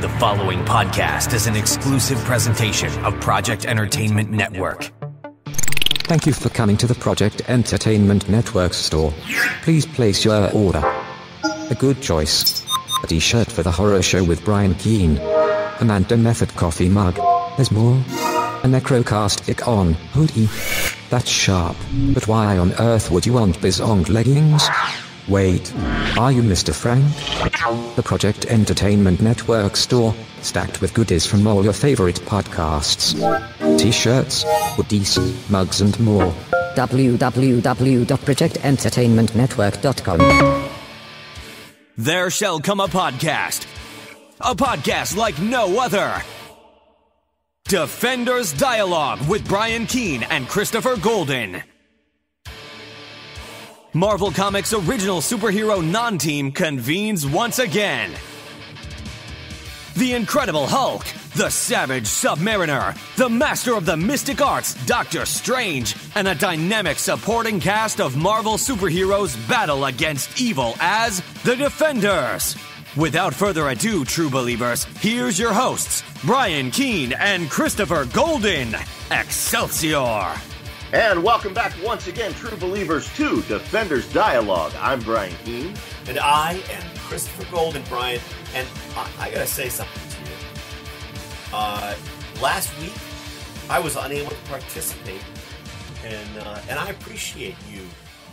The following podcast is an exclusive presentation of Project Entertainment Network. Thank you for coming to the Project Entertainment Network store. Please place your order. A good choice. A t-shirt for the horror show with Brian Keene. Amanda Method coffee mug. There's more. A Necrocast on hoodie. That's sharp. But why on earth would you want Bizong leggings? Wait. Are you Mr. Frank? The Project Entertainment Network store, stacked with goodies from all your favorite podcasts. T-shirts, hoodies, mugs and more. www.projectentertainmentnetwork.com There shall come a podcast. A podcast like no other. Defenders Dialogue with Brian Keene and Christopher Golden. Marvel Comics' original superhero non team convenes once again. The Incredible Hulk, the Savage Submariner, the Master of the Mystic Arts, Doctor Strange, and a dynamic supporting cast of Marvel superheroes battle against evil as the Defenders. Without further ado, true believers, here's your hosts, Brian Keene and Christopher Golden. Excelsior! And welcome back once again, true believers, to Defenders Dialogue. I'm Brian Keene. And I am Christopher Golden, Brian. And I, I gotta say something to you. Uh, last week, I was unable to participate, and uh, and I appreciate you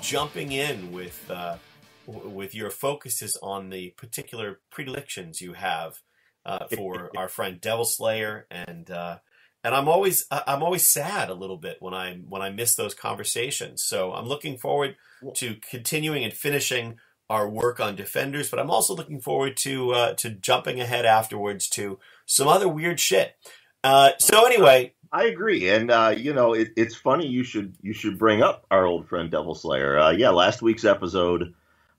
jumping in with uh, w- with your focuses on the particular predilections you have uh, for our friend Devil Slayer and uh, and I'm always I'm always sad a little bit when I when I miss those conversations. So I'm looking forward to continuing and finishing our work on Defenders, but I'm also looking forward to uh, to jumping ahead afterwards to some other weird shit. Uh, so anyway, I agree, and uh, you know it, it's funny you should you should bring up our old friend Devil Slayer. Uh, yeah, last week's episode,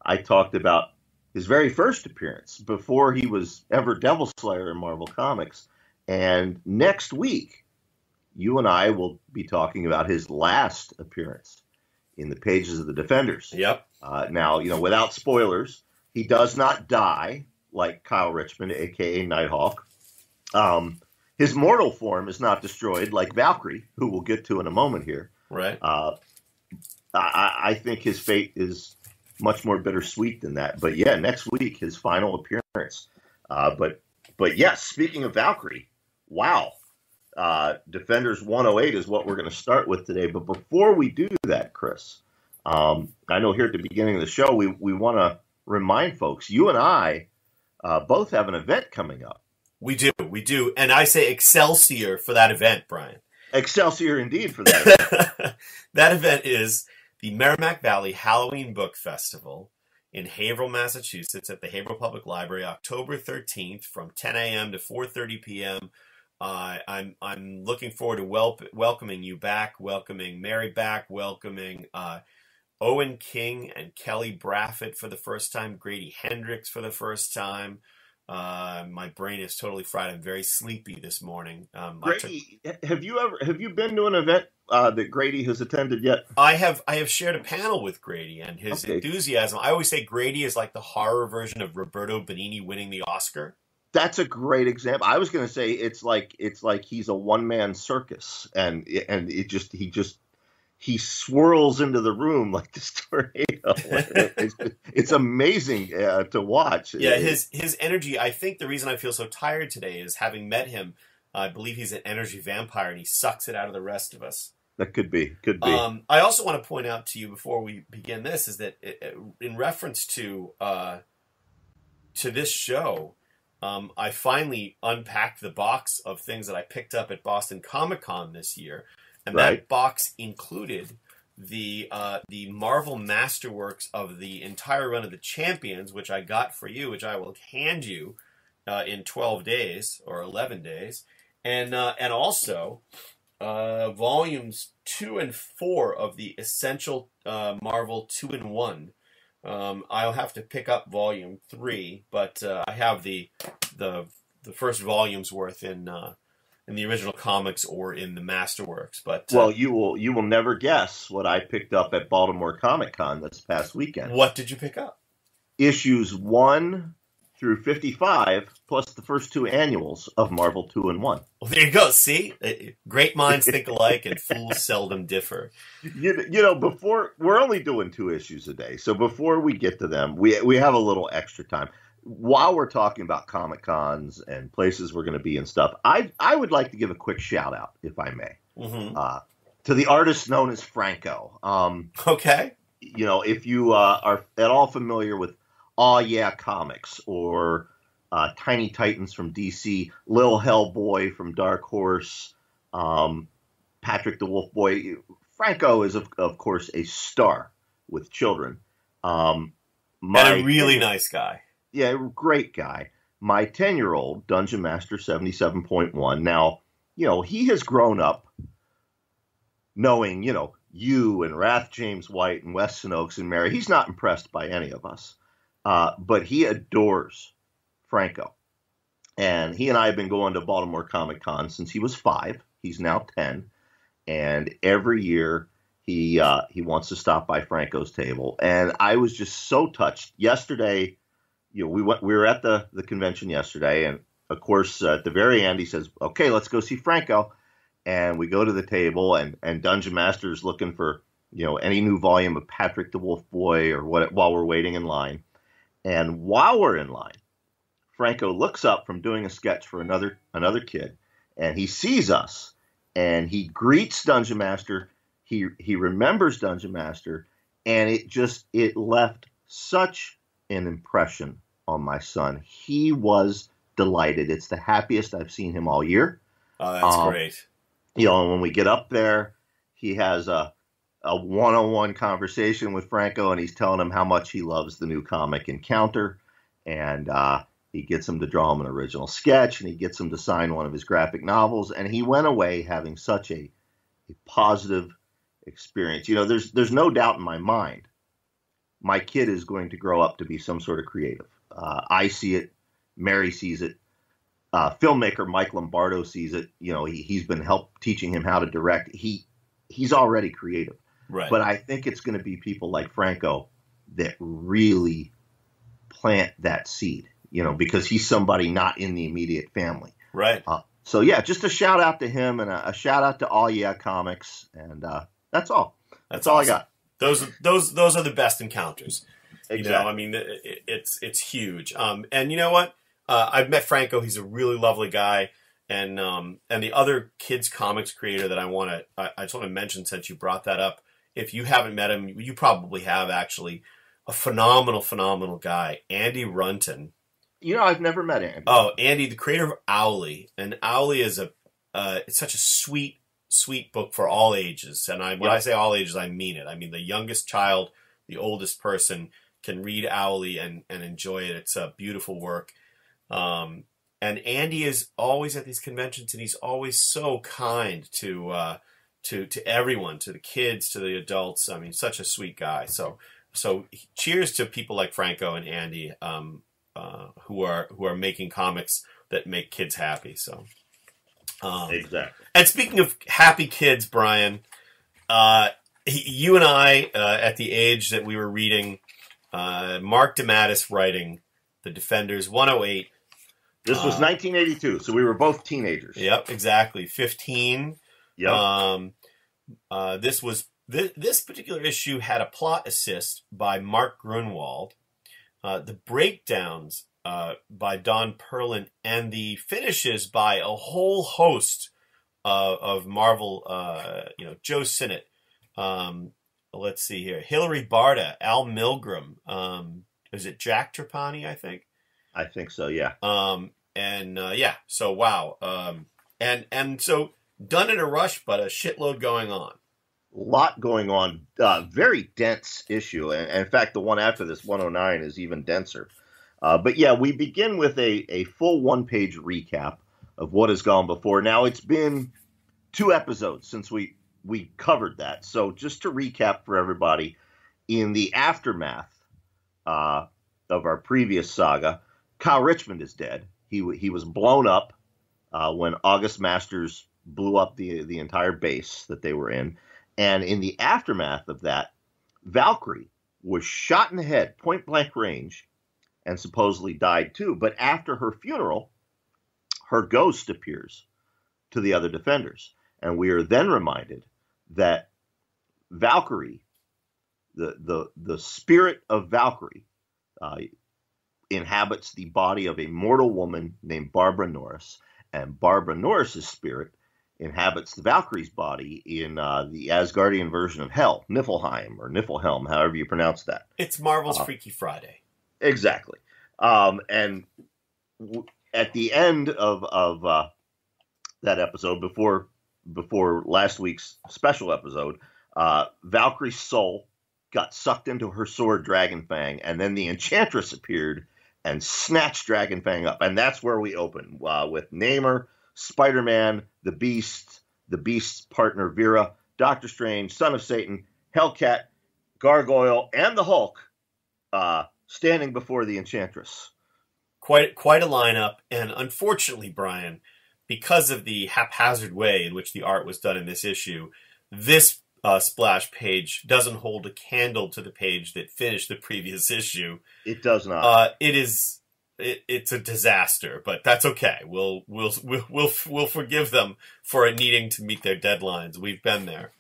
I talked about his very first appearance before he was ever Devil Slayer in Marvel Comics. And next week, you and I will be talking about his last appearance in the pages of the Defenders. yep, Uh, now, you know, without spoilers, he does not die like Kyle Richmond, aka Nighthawk. Um, his mortal form is not destroyed like Valkyrie, who we'll get to in a moment here. right. Uh, I, I think his fate is much more bittersweet than that. But yeah, next week his final appearance. Uh, but but yes, speaking of Valkyrie, wow, uh, Defenders 108 is what we're going to start with today. But before we do that, Chris, um, I know here at the beginning of the show we we want to remind folks, you and I uh, both have an event coming up. We do, we do, and I say Excelsior for that event, Brian. Excelsior indeed for that. Event. that event is the Merrimack Valley Halloween Book Festival in Haverhill, Massachusetts, at the Haverhill Public Library, October 13th, from 10 a.m. to 4:30 p.m. Uh, I'm I'm looking forward to wel- welcoming you back, welcoming Mary back, welcoming uh, Owen King and Kelly Braffett for the first time, Grady Hendrix for the first time. Uh, my brain is totally fried. I'm very sleepy this morning. Um, I took- Grady, have you ever have you been to an event uh, that Grady has attended yet? I have I have shared a panel with Grady and his Okay. enthusiasm. I always say Grady is like the horror version of Roberto Benigni winning the Oscar. That's a great example. I was going to say it's like it's like he's a one man circus, and and it just he just he swirls into the room like this tornado. it's, it's amazing uh, to watch. Yeah, his his energy. I think the reason I feel so tired today is having met him. I believe he's an energy vampire and he sucks it out of the rest of us. that could be could be. Um, I also want to point out to you before we begin this is that it, it- in reference to uh, to this show, um, I finally unpacked the box of things that I picked up at Boston Comic Con this year, and Right. that box included the uh, the Marvel Masterworks of the entire run of the Champions, which I got for you, which I will hand you uh, in twelve days or eleven days, and uh, and also uh, volumes two and four of the Essential uh, Marvel two in one. Um, I'll have to pick up volume three, but uh, I have the the the first volume's worth in uh, in the original comics or in the Masterworks. But uh, well, you will you will never guess what I picked up at Baltimore Comic Con this past weekend. what did you pick up? Issues one through 55 plus the first two annuals of Marvel 2 and 1. Well, there you go. See, Uh, great minds think alike, and fools seldom differ. You, you know, before we're only doing two issues a day, so before we get to them, we we have a little extra time. While we're talking about comic cons and places we're going to be and stuff, I I would like to give a quick shout out, if I may, hmm uh, to the artist known as Franco. Um, Okay. you know, if you uh, are at all familiar with Aw Yeah Comics or uh, Tiny Titans from DC, Lil Hellboy from Dark Horse, um, Patrick the Wolf Boy, Franco is of, of course a star with children. Um, and a really nice guy. yeah, great guy. My 10 year old, Dungeon Master 77.1, now, you know, he has grown up knowing, you know, you and Wrath James White and Weston Ochse and Mary. He's not impressed by any of us, uh, but he adores Franco. And he and I have been going to Baltimore Comic Con since he was five. He's now 10. And every year he uh, he wants to stop by Franco's table. And I was just so touched. Yesterday, you know, we went we were at the the convention yesterday, and of course uh, at the very end he says, "Okay, let's go see Franco." And we go to the table, and and Dungeon Master is looking for you know any new volume of Patrick the Wolf Boy or what while we're waiting in line. And while we're in line, Franco looks up from doing a sketch for another another kid, and he sees us, and he greets Dungeon Master. He he remembers Dungeon Master, and it just it left such an impression on my son. He was delighted. It's the happiest I've seen him all year. Oh, that's Um, great. You know, when we get up there, he has a a one-on-one conversation with Franco, and he's telling him how much he loves the new comic Encounter, and uh, he gets him to draw him an original sketch, and he gets him to sign one of his graphic novels, and he went away having such a, a positive experience. You know, there's there's no doubt in my mind, my kid is going to grow up to be some sort of creative. Uh, I see it, Mary sees it, uh, filmmaker Mike Lombardo sees it. You know, he, he's been help teaching him how to direct. He he's already creative, Right. but I think it's going to be people like Franco that really plant that seed. You know, because he's somebody not in the immediate family. right. Uh, so yeah, just a shout out to him and a, a shout out to Aw Yeah Comics, and uh, that's all. That's all awesome. I got. Those those those are the best encounters. Exactly. You know, I mean, it- it's it's huge. Um, and you know what? Uh, I've met Franco. He's a really lovely guy. And um, and the other kids comics creator that I want to I, I just want to mention since you brought that up. If you haven't met him, you probably have actually. A phenomenal, phenomenal guy, Andy Runton. you know, I've never met Andy. Oh, Andy, the creator of Owly, and Owly is a uh, it's such a sweet, sweet book for all ages. And I, when Yeah. I say all ages, I mean it. I mean the youngest child, the oldest person can read Owly and and enjoy it. It's a beautiful work. Um, and Andy is always at these conventions, and he's always so kind to uh, to to everyone, to the kids, to the adults. I mean, such a sweet guy. So so cheers to people like Franco and Andy. Um, uh, who are who are making comics that make kids happy. So, um, Exactly. and speaking of happy kids, Brian, uh, he- you and I, uh, at the age that we were reading uh, Mark DeMatteis writing The Defenders 108. This was Uh, 1982, so we were both teenagers. Yep, exactly. 15. Yep. Um, uh, this was this, this particular issue had a plot assist by Mark Gruenwald, uh, the breakdowns uh, by Don Perlin, and the finishes by a whole host uh, of Marvel. Uh, you know, Joe Sinnott. Um, let's see here: Hilary Barta, Al Milgrom. Um, is it Jack Trapani? I think. I think so. Yeah. Um, and uh, yeah, so wow. Um, and and so done in a rush, but a shitload going on. A lot going on. Uh, very dense issue, and, and in fact, the one after this, 109, is even denser. Uh, but yeah, we begin with a, a full one page recap of what has gone before. Now it's been two episodes since we we covered that. So just to recap for everybody, in the aftermath uh, of our previous saga, Kyle Richmond is dead. He he was blown up uh, when August Masters blew up the the entire base that they were in, and in the aftermath of that, Valkyrie was shot in the head, point blank range, and supposedly died too. But after her funeral, her ghost appears to the other defenders. And we are then reminded that Valkyrie, the, the, the spirit of Valkyrie, uh, inhabits the body of a mortal woman named Barbara Norris. And Barbara Norris's spirit inhabits the Valkyrie's body in uh, the Asgardian version of Hell, Niflheim or Niflheim, however you pronounce that. It's Marvel's uh, Freaky Friday. Exactly. Um, and w- at the end of of uh, that episode, before before last week's special episode, uh, Valkyrie's soul got sucked into her sword Dragonfang, and then the Enchantress appeared and snatched Dragonfang up, and that's where we open uh, with Namor, Spider Man, the Beast, the Beast's partner Vera, Doctor Strange, Son of Satan, Hellcat, Gargoyle, and the Hulk uh, standing before the Enchantress. Quite quite a lineup, and unfortunately, Brian, because of the haphazard way in which the art was done in this issue, this uh, splash page doesn't hold a candle to the page that finished the previous issue. It does not. Uh, it is. It, it's a disaster, but that's okay. We'll we'll we'll we'll we'll forgive them for needing to meet their deadlines. We've been there.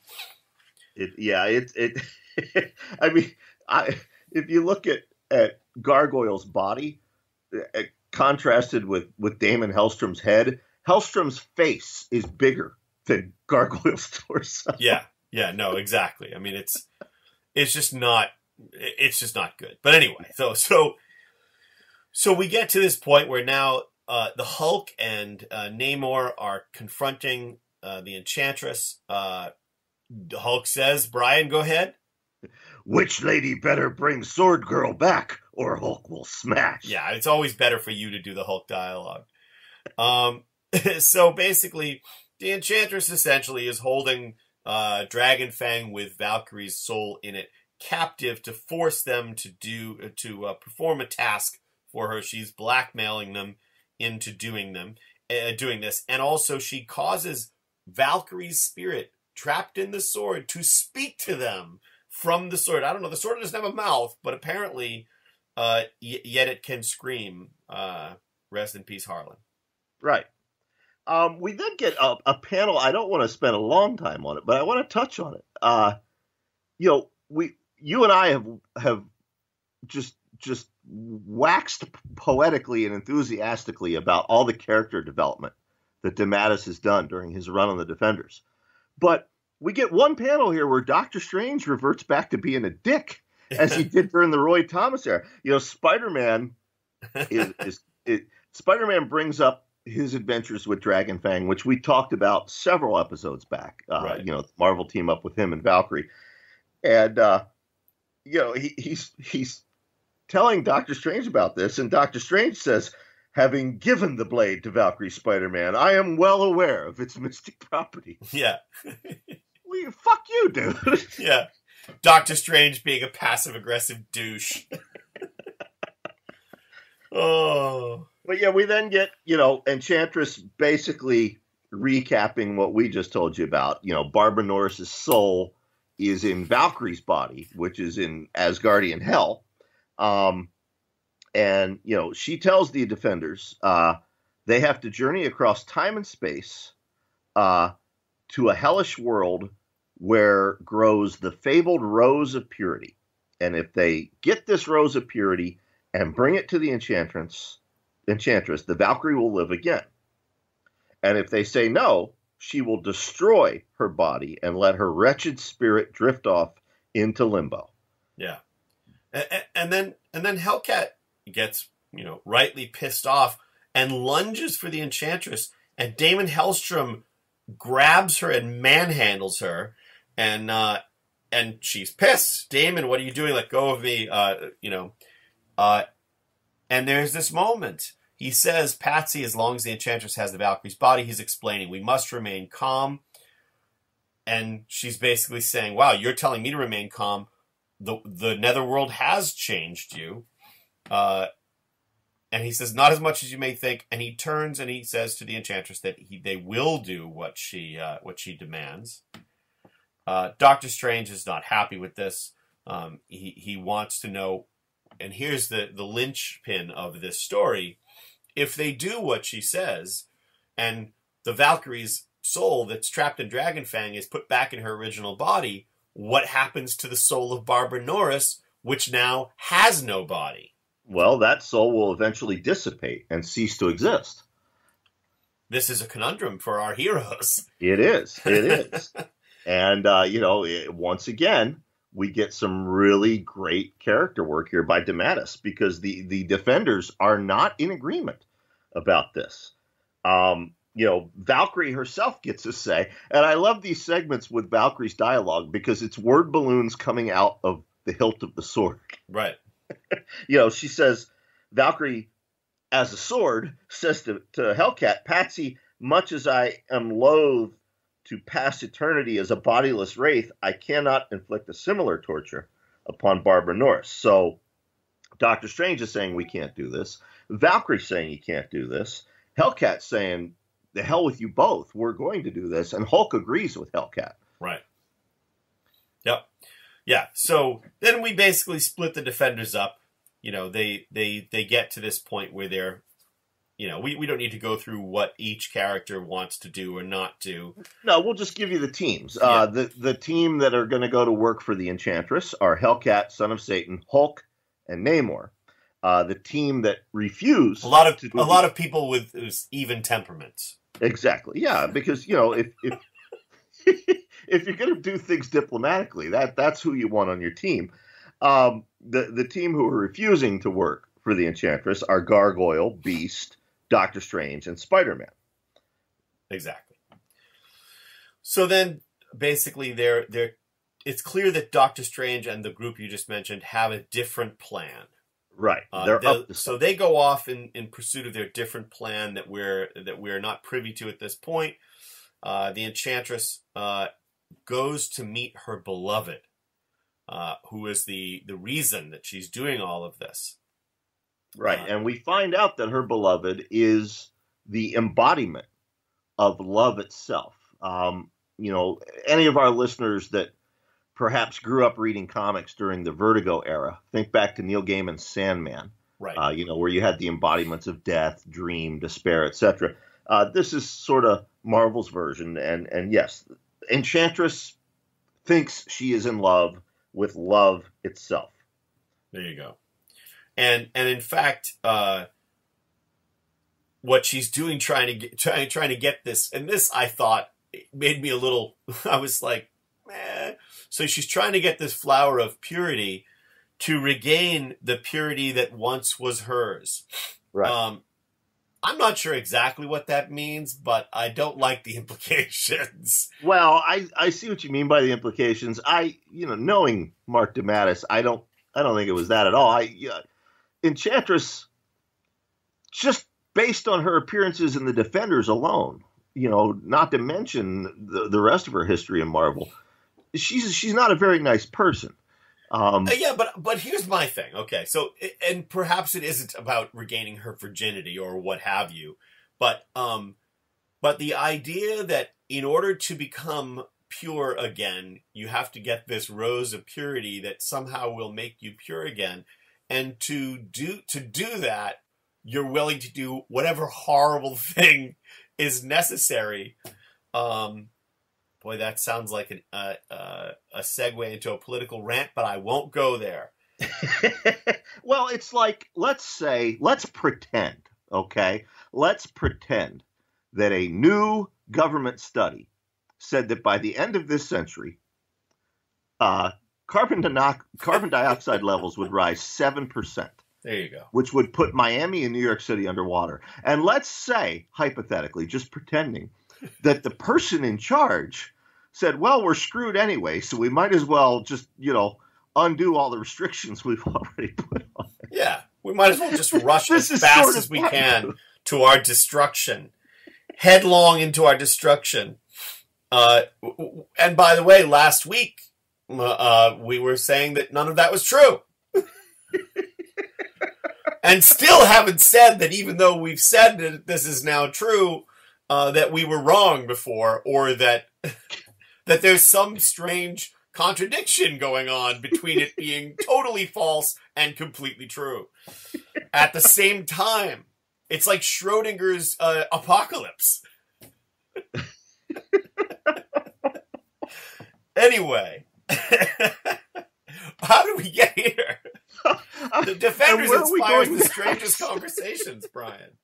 It yeah. It it. I mean, I if you look at at Gargoyle's body, uh, contrasted with with Daimon Hellstrom's head, Hellstrom's face is bigger than Gargoyle's torso. Yeah, yeah, no, exactly. I mean, it's it's just not it's just not good. But anyway, so so so we get to this point where now uh, the Hulk and uh, Namor are confronting uh, the Enchantress. Uh, the Hulk says, "Brian, go ahead." Which lady better bring Sword Girl back, or Hulk will smash? Yeah, it's always better for you to do the Hulk dialogue. Um, so basically, the Enchantress essentially is holding uh, Dragonfang with Valkyrie's soul in it captive to force them to do to uh, perform a task for her. She's blackmailing them into doing them, uh, doing this, and also she causes Valkyrie's spirit trapped in the sword to speak to them from the sword. I don't know. The sword doesn't have a mouth, but apparently, uh, y- yet it can scream. Uh, rest in peace, Harlan. Right. Um, we then get a, a, panel. I don't want to spend a long time on it, but I want to touch on it. Uh, you know, we, you and I have have just just waxed poetically and enthusiastically about all the character development that DeMatteis has done during his run on the Defenders. But we get one panel here where Doctor Strange reverts back to being a dick, as he did during the Roy Thomas era. You know, Spider Man is, is it, Spider Man brings up his adventures with Dragonfang, which we talked about several episodes back. Uh, right. You know, Marvel team up with him and Valkyrie, and uh, you know he, he's he's telling Doctor Strange about this, and Doctor Strange says, "Having given the blade to Valkyrie Spider-Man, I am well aware of its mystic property." Yeah. well, fuck you, dude. yeah. Doctor Strange being a passive aggressive douche. oh but yeah, we then get you know Enchantress basically recapping what we just told you about. You know, Barbara Norris's soul is in Valkyrie's body, which is in Asgardian hell. Um, and you know, she tells the defenders uh, they have to journey across time and space uh, to a hellish world where grows the fabled rose of purity. And if they get this rose of purity and bring it to the enchantress, enchantress, the Valkyrie will live again. And if they say no, she will destroy her body and let her wretched spirit drift off into limbo. Yeah. And, then and then Hellcat gets, you know, rightly pissed off and lunges for the enchantress and Daimon Hellstrom grabs her and manhandles her and uh and she's pissed. Daimon, what are you doing? Let go of me. Uh, you know. Uh, and there's this moment he says, Patsy, as long as the Enchantress has the Valkyrie's body, he's explaining, we must remain calm. And she's basically saying, wow, you're telling me to remain calm. The, the Netherworld has changed you. Uh, and he says, not as much as you may think. And he turns and he says to the Enchantress that he, they will do what she, uh, what she demands. Uh, Doctor Strange is not happy with this. Um, he, he wants to know and here's the the linchpin of this story: if they do what she says, and the Valkyrie's soul that's trapped in Dragonfang is put back in her original body, what happens to the soul of Barbara Norris, which now has no body? Well, that soul will eventually dissipate and cease to exist. This is a conundrum for our heroes. It is. It is. and, uh, you know, it, once again, we get some really great character work here by DeMatteis because the, the defenders are not in agreement about this. Um, you know, Valkyrie herself gets a say. And I love these segments with Valkyrie's dialogue because it's word balloons coming out of the hilt of the sword. Right. you know, she says, Valkyrie, as a sword, says to, to Hellcat, Patsy, much as I am loath to pass eternity as a bodiless wraith, I cannot inflict a similar torture upon Barbara Norris. So Doctor Strange is saying we can't do this. Valkyrie's saying you can't do this. Hellcat's saying the hell with you both. We're going to do this. And Hulk agrees with Hellcat. Right. Yep. Yeah. So then we basically split the defenders up. You know, they they they get to this point where they're you know, we, we don't need to go through what each character wants to do or not do. No, we'll just give you the teams. Uh, yeah. Uh, the the team that are going to go to work for the Enchantress are Hellcat, Son of Satan, Hulk, and Namor. Uh, the team that refused a lot of a lot of people with even temperaments. Exactly. Yeah, because you know if if if you're going to do things diplomatically, that that's who you want on your team. Um, the the team who are refusing to work for the Enchantress are Gargoyle, Beast, Doctor Strange, and Spider Man. Exactly. So then, basically, they're they're. It's clear that Doctor Strange and the group you just mentioned have a different plan. Right. Uh, the so they go off in, in pursuit of their different plan that we're that we're not privy to at this point. Uh, the Enchantress uh, goes to meet her beloved, uh, who is the the reason that she's doing all of this. Right, uh, and we find out that her beloved is the embodiment of love itself. Um, you know, any of our listeners that perhaps grew up reading comics during the Vertigo era, think back to Neil Gaiman's Sandman. Right. Uh, you know, where you had the embodiments of death, dream, despair, etc. Uh, this is sort of Marvel's version, and and yes, Enchantress thinks she is in love with love itself. There you go. And and in fact, uh, what she's doing trying to get trying trying to get this, and this I thought made me a little. I was like, eh. So she's trying to get this flower of purity to regain the purity that once was hers. Right. Um, I'm not sure exactly what that means, but I don't like the implications. Well, I, I see what you mean by the implications. I you know knowing Mark DeMatteis, I don't I don't think it was that at all. I uh, Enchantress, just based on her appearances in the Defenders alone, you know, not to mention the the rest of her history in Marvel, she's she's not a very nice person. Um, uh, yeah, but but here's my thing. Okay, so and perhaps it isn't about regaining her virginity or what have you, but um, but the idea that in order to become pure again, you have to get this rose of purity that somehow will make you pure again, and to do to do that, you're willing to do whatever horrible thing is necessary. Um, Boy, that sounds like an, uh, uh, a segue into a political rant, but I won't go there. well, it's like, let's say, let's pretend, okay? Let's pretend that a new government study said that by the end of this century, uh, carbon, di- carbon dioxide levels would rise 7%. There you go. Which would put Miami and New York City underwater. And let's say, hypothetically, just pretending, that the person in charge said, well, we're screwed anyway, so we might as well just, you know, undo all the restrictions we've already put on it. Yeah, we might as well just rush as fast sort of as we can to our destruction, headlong into our destruction. Uh, and by the way, last week uh, we were saying that none of that was true. and still haven't said that even though we've said that this is now true, uh, that we were wrong before, or that that there's some strange contradiction going on between it being totally false and completely true at the same time. It's like Schrodinger's uh, apocalypse. anyway, how did we get here? The Defenders inspires the strangest conversations, Brian.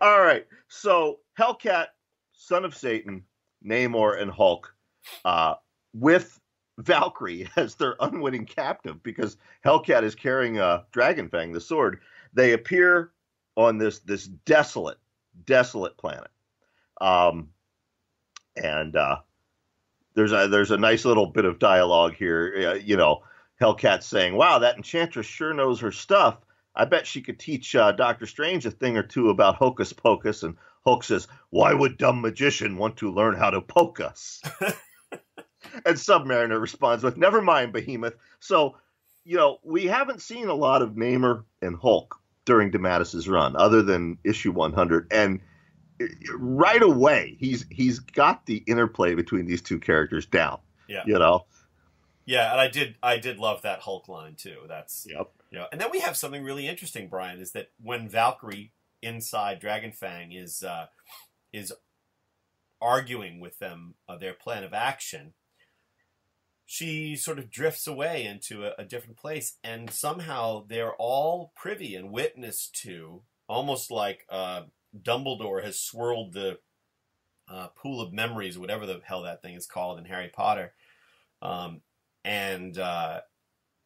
All right. So Hellcat, son of Satan, Namor, and Hulk, uh, with Valkyrie as their unwitting captive, because Hellcat is carrying a Dragonfang, the sword. They appear on this this desolate, desolate planet, um, and uh, there's a there's a nice little bit of dialogue here. Uh, you know, Hellcat saying, "Wow, that Enchantress sure knows her stuff." I bet she could teach uh, Doctor Strange a thing or two about hocus pocus. And Hulk says, Why would dumb magician want to learn how to poke us? and Submariner responds with, Never mind, Behemoth. So, you know, we haven't seen a lot of Namor and Hulk during DeMatteis's run, other than issue 100. And uh, right away, he's he's got the interplay between these two characters down. Yeah. You know? Yeah, and I did I did love that Hulk line too. That's Yep. you know, and then we have something really interesting, Brian, is that when Valkyrie inside Dragonfang is uh, is arguing with them uh, their plan of action, she sort of drifts away into a, a different place, and somehow they're all privy and witness to, almost like uh, Dumbledore has swirled the uh, pool of memories, whatever the hell that thing is called in Harry Potter. Um, and uh,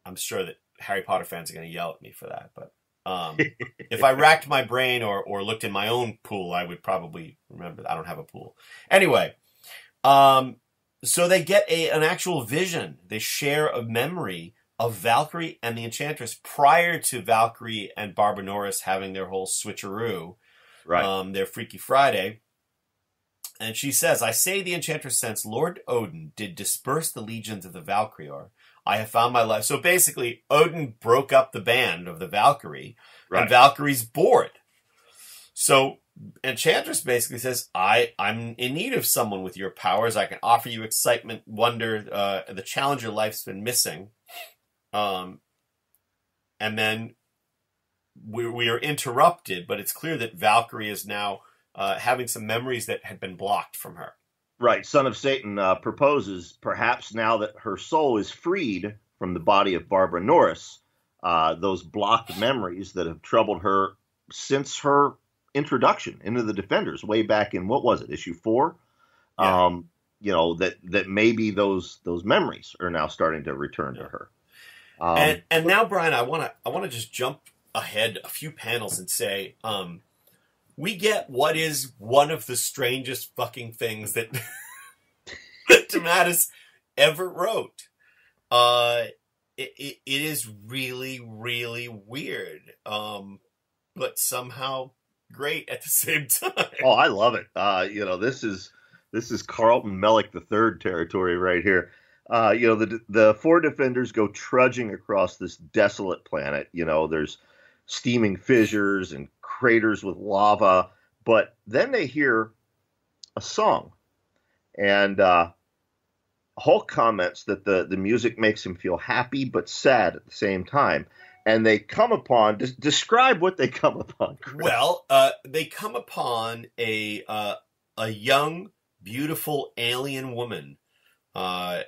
I'm sure that Harry Potter fans are going to yell at me for that. But um, if I racked my brain or, or looked in my own pool, I would probably remember. I don't have a pool. Anyway, um, so they get a, an actual vision. They share a memory of Valkyrie and the Enchantress prior to Valkyrie and Barbara Norris having their whole switcheroo Right. um, their Freaky Friday. And she says, I say the Enchantress since Lord Odin did disperse the legions of the Valkyrior, I have found my life. So basically, Odin broke up the band of the Valkyrie, Right. and Valkyrie's bored. So Enchantress basically says, I, I'm in need of someone with your powers. I can offer you excitement, wonder, uh, the challenge your life's been missing. Um, and then we, we are interrupted, but it's clear that Valkyrie is now uh, having some memories that had been blocked from her. Right. Son of Satan uh, proposes perhaps now that her soul is freed from the body of Barbara Norris, uh, those blocked memories that have troubled her since her introduction into the Defenders way back in what was it, issue four? Yeah. Um, you know that that maybe those those memories are now starting to return to her. Um, and and now, Brian, I want to I want to just jump ahead a few panels and say, um, we get what is one of the strangest fucking things that that DeMatteis ever wrote. Uh, it, it, it is really really weird, um, but somehow great at the same time. Oh, I love it. Uh, you know, this is this is Carlton Mellick the third territory right here. Uh, you know, the the four defenders go trudging across this desolate planet. You know, there's steaming fissures and craters with lava, but then they hear a song, and uh, Hulk comments that the the music makes him feel happy but sad at the same time. And they come upon des- describe what they come upon. Chris. Well, uh, they come upon a uh, a young, beautiful alien woman uh,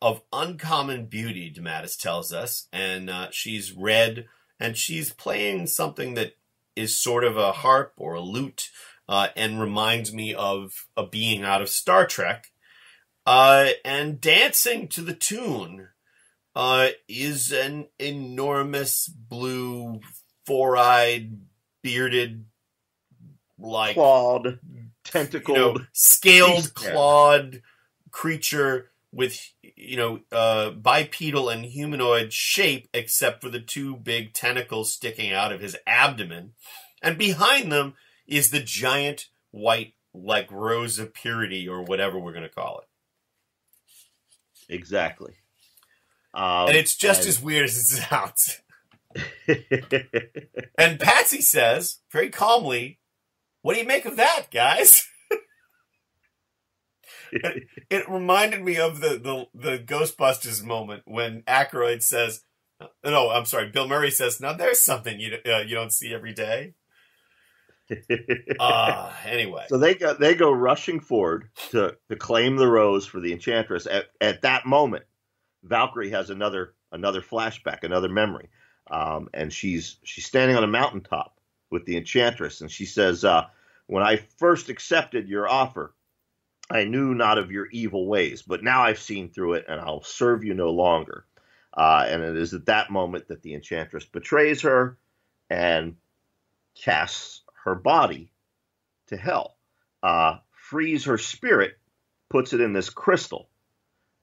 of uncommon beauty. DeMatteis tells us, and uh, she's red, and she's playing something that is sort of a harp or a lute, uh, and reminds me of a being out of Star Trek, uh, and dancing to the tune. Uh, is an enormous blue, four-eyed, bearded, like clawed, you tentacled. know, scaled, clawed creature with you know uh, bipedal and humanoid shape, except for the two big tentacles sticking out of his abdomen, and behind them is the giant white like rose of purity or whatever we're going to call it. Exactly. Um, and it's just as weird as it sounds. And Patsy says very calmly, "What do you make of that, guys?" It, it reminded me of the, the the Ghostbusters moment when Aykroyd says, "No, I'm sorry." Bill Murray says, "Now there's something you uh, you don't see every day." Uh, anyway, So they go they go rushing forward to to claim the rose for the enchantress. At at that moment, Valkyrie has another another flashback, another memory, um, and she's she's standing on a mountaintop with the enchantress, and she says, uh, "When I first accepted your offer, I knew not of your evil ways, but now I've seen through it, and I'll serve you no longer." Uh, and it is at that moment that the enchantress betrays her and casts her body to hell, uh, frees her spirit, puts it in this crystal.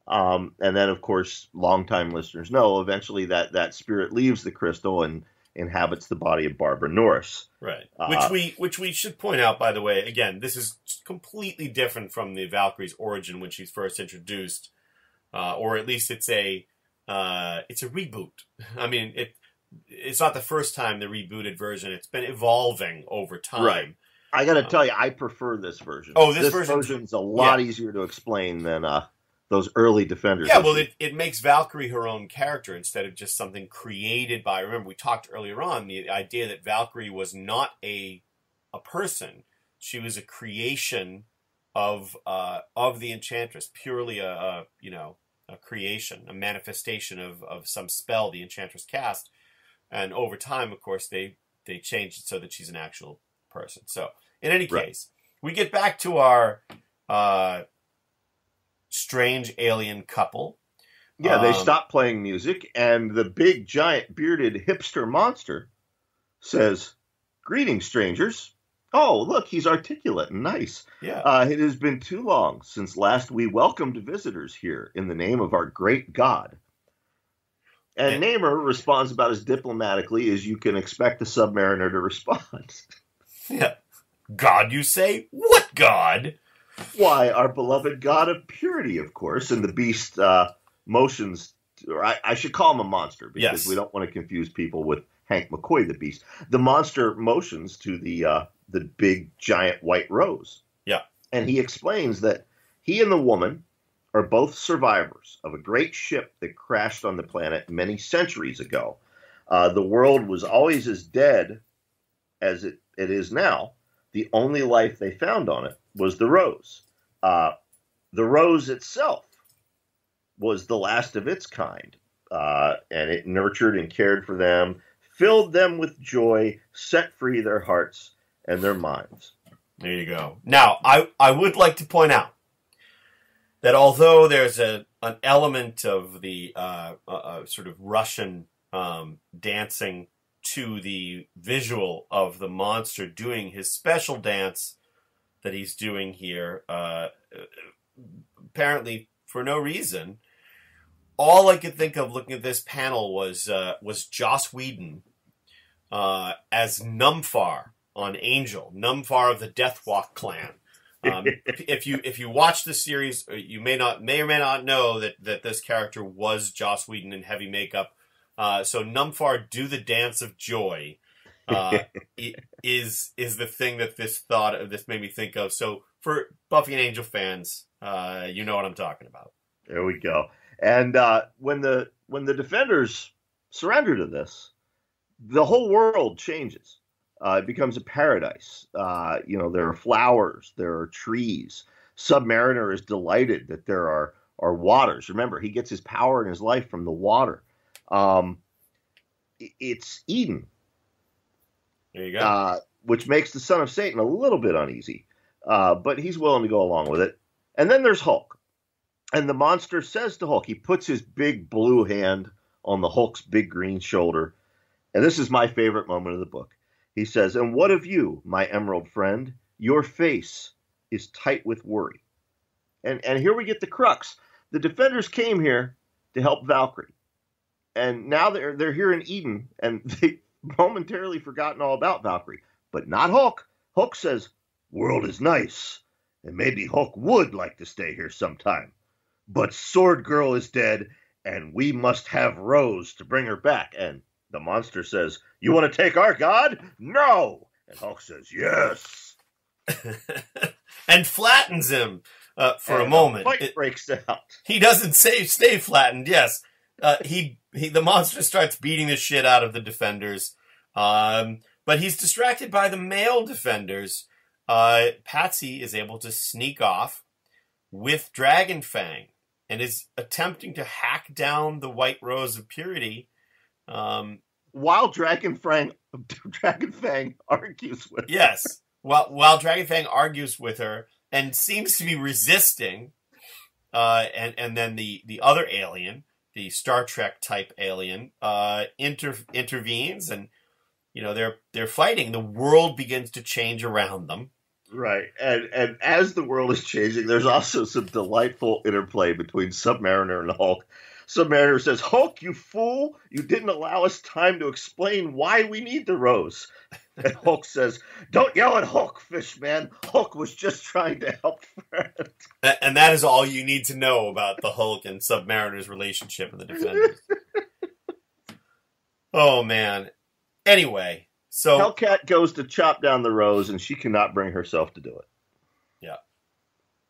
Um, and then, of course, longtime listeners know eventually that that spirit leaves the crystal and inhabits the body of Barbara Norris. right? Uh, which we which we should point out, by the way. Again, this is completely different from the Valkyrie's origin when she's first introduced, uh, or at least it's a uh, it's a reboot. I mean, it it's not the first time the rebooted version. It's been evolving over time. Right. I got to Um, tell you, I prefer this version. Oh, this version- version's a lot easier to explain than uh, those early defenders. Yeah, well, it, it makes Valkyrie her own character instead of just something created by. Remember, we talked earlier on the idea that Valkyrie was not a a person; she was a creation of uh, of the Enchantress, purely a, a you know a creation, a manifestation of of some spell the Enchantress cast. And over time, of course, they they changed it so that she's an actual person. So, in any Right. case, we get back to our uh, strange alien couple. Yeah, they Um, stop playing music, and the big, giant, bearded hipster monster says, Greetings, strangers. Oh, look, he's articulate and nice. Yeah. Uh, it has been too long since last we welcomed visitors here in the name of our great God. And Yeah. Namor responds about as diplomatically as you can expect a submariner to respond. Yeah. God, you say? What God? Why, our beloved God of purity, of course, and the beast uh, motions, or I, I should call him a monster because Yes. we don't want to confuse people with Hank McCoy, the beast. The monster motions to the uh, the big giant white rose. Yeah. and he explains that he and the woman are both survivors of a great ship that crashed on the planet many centuries ago. Uh, the world was always as dead as it, it is now. The only life they found on it was the rose. Uh, the rose itself was the last of its kind, uh, and it nurtured and cared for them, filled them with joy, set free their hearts and their minds. There you go. Now, I, I would like to point out that although there's a an element of the uh, uh, uh, sort of Russian um, dancing to the visual of the monster doing his special dance that he's doing here, uh, apparently for no reason, all I could think of looking at this panel was uh, was Joss Whedon uh, as Numfar on Angel, Numfar of the Deathwok clan. Um, if, you if you watch the series, uh, you may not may or may not know that that this character was Joss Whedon in heavy makeup. Uh, so Numfar, do the dance of joy, uh, is is the thing that this thought of this made me think of. So for Buffy and Angel fans, uh, you know what I'm talking about. There we go. And uh, when the when the defenders surrender to this, the whole world changes. Uh, it becomes a paradise. Uh, you know, there are flowers, there are trees. Submariner is delighted that there are are waters. Remember, he gets his power and his life from the water. Um, it's Eden, There you go. uh, which makes the son of Satan a little bit uneasy, uh, but he's willing to go along with it. And then there's Hulk, and the monster says to Hulk, he puts his big blue hand on the Hulk's big green shoulder, and this is my favorite moment of the book. He says, "And what of you, my emerald friend? Your face is tight with worry." And and here we get the crux. The defenders came here to help Valkyrie, and now they're they're here in Eden, and they momentarily forgotten all about Valkyrie, but not Hulk. Hulk says, "World is nice, and maybe Hulk would like to stay here sometime, but Sword Girl is dead, and we must have Rose to bring her back." And the monster says, "You want to take our god? No!" And Hulk says, "Yes." and flattens him uh, for And a moment. fight It- breaks out. he doesn't say stay flattened. Yes, uh, he he. The monster starts beating the shit out of the defenders, um, but he's distracted by the male defenders. Uh, Patsy is able to sneak off with Dragon Fang and is attempting to hack down the White Rose of Purity. Um, While Dragon Fang, Dragon Fang argues with. yes, while while Dragon Fang argues with her and seems to be resisting, uh, and and then the the other alien, the Star Trek type alien, uh, inter- intervenes, and you know they're they're fighting. The world begins to change around them. Right, and and as the world is changing, there's also some delightful interplay between Submariner and Hulk. Submariner says, "Hulk, you fool! You didn't allow us time to explain why we need the rose." And Hulk says, "Don't yell at Hulk, fish man. Hulk was just trying to help friend." A- And that is all you need to know about the Hulk and Submariner's relationship in the Defenders. oh man. Anyway, so Hellcat goes to chop down the rose, and she cannot bring herself to do it. Yeah.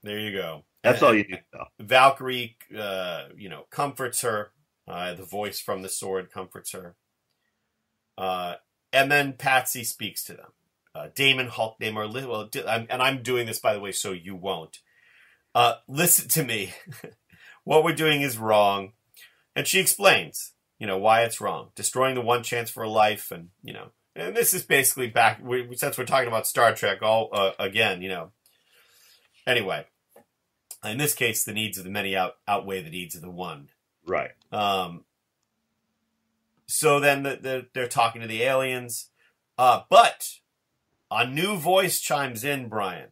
There you go. That's all you need to know. Valkyrie, uh, you know, comforts her. Uh, the voice from the sword comforts her. Uh, and then Patsy speaks to them. Uh, Daimon, Hulk, Namor, li- well, I'm, and I'm doing this, by the way, so you won't. Uh, listen to me. what we're doing is wrong. And she explains, you know, why it's wrong. Destroying the one chance for a life, and, you know, and this is basically back, we, since we're talking about Star Trek all uh, again, you know. Anyway, in this case, the needs of the many out, outweigh the needs of the one. Right. Um, so then the, the, they're talking to the aliens. Uh, but a new voice chimes in, Brian.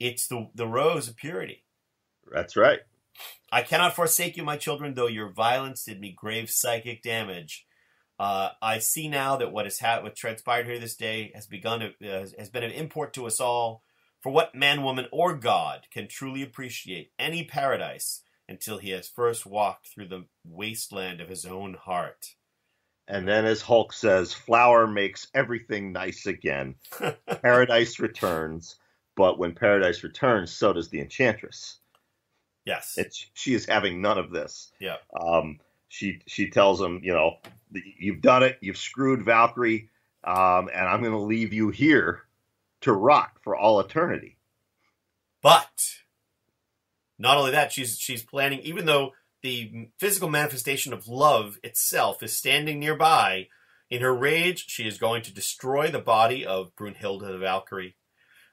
It's the, the rose of purity. That's right. I cannot forsake you, my children, though your violence did me grave psychic damage. Uh, I see now that what has ha- what transpired here this day has begun to, uh, has been an import to us all. For what man, woman, or God can truly appreciate any paradise until he has first walked through the wasteland of his own heart? And then, as Hulk says, Flower makes everything nice again. Paradise returns, but when Paradise returns, so does the Enchantress. Yes. It's, she is having none of this. Yeah. Um, she she tells him, you know, you've done it. You've screwed Valkyrie, um, and I'm going to leave you here to rot for all eternity. But not only that, she's she's planning. Even though the physical manifestation of love itself is standing nearby, in her rage, she is going to destroy the body of Brunhilde the Valkyrie.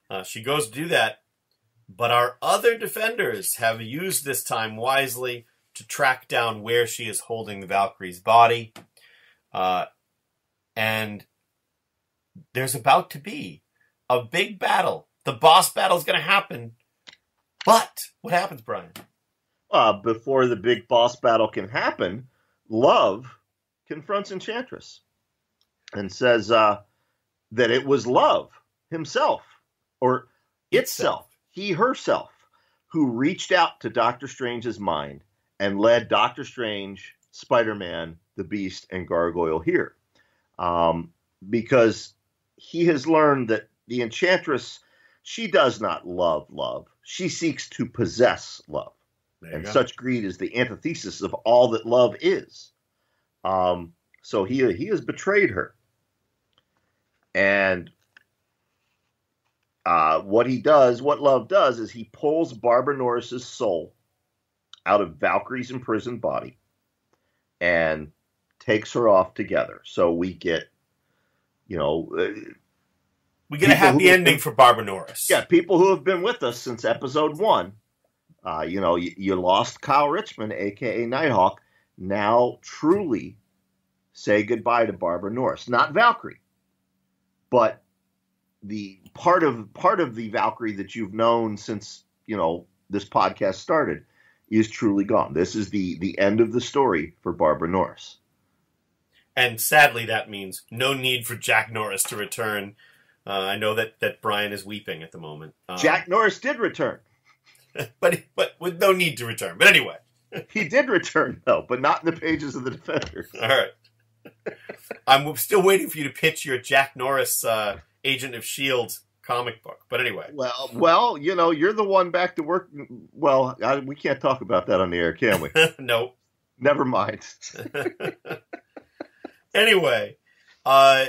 Uh, she goes to do that, but our other defenders have used this time wisely to track down where she is holding the Valkyrie's body, uh, and there's about to be a big battle. The boss battle is going to happen. But what happens, Brian? Uh, before the big boss battle can happen, Love confronts Enchantress and says uh, that it was Love himself, or itself, he herself, who reached out to Doctor Strange's mind and led Doctor Strange, Spider Man, the Beast, and Gargoyle here. Um, because he has learned that the Enchantress, she does not love love. She seeks to possess love and such greed is the antithesis of all that love is. Um, so he he has betrayed her, and uh, what he does, what love does, is he pulls Barbara Norris's soul out of Valkyrie's imprisoned body and takes her off together. So we get, you know, uh, we get a people happy who- ending for Barbara Norris. yeah, people who have been with us since episode one. Uh, you know, you, you lost Kyle Richmond, aka Nighthawk. Now truly say goodbye to Barbara Norris, not Valkyrie, but the part of part of the Valkyrie that you've known since you know this podcast started is truly gone. This is the the end of the story for Barbara Norris. And sadly, that means no need for Jack Norris to return. Uh, I know that, that Brian is weeping at the moment. Um, Jack Norris did return. but but with no need to return. But anyway, He did return though, but not in the pages of the Defenders. all right. I'm still waiting for you to pitch your Jack Norris uh, Agent of Shield comic book. But anyway, Well, well, you know, you're the one back to work. Well, I, we can't talk about that on the air, can we? no. Never mind. anyway, uh,